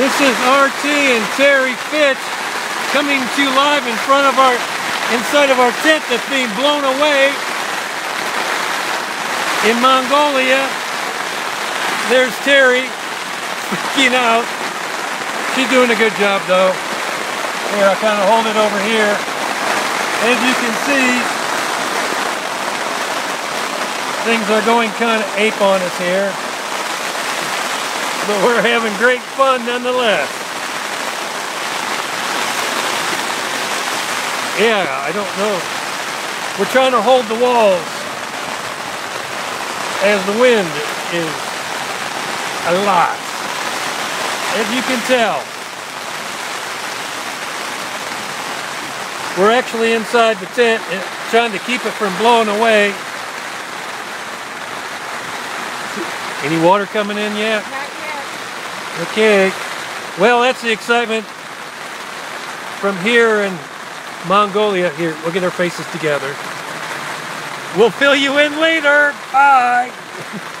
This is RT and Terry Fitch coming to you live in front of our, inside of our tent that's being blown away in Mongolia. There's Terry freaking out. She's doing a good job though. Here, I kind of hold it over here. As you can see, things are going kind of ape on us here. But we're having great fun nonetheless. Yeah, I don't know. We're trying to hold the walls as the wind is a lot. As you can tell. We're actually inside the tent and trying to keep it from blowing away. Any water coming in yet? Okay. Well, that's the excitement from here in Mongolia. Here, we'll get our faces together. We'll fill you in later. Bye.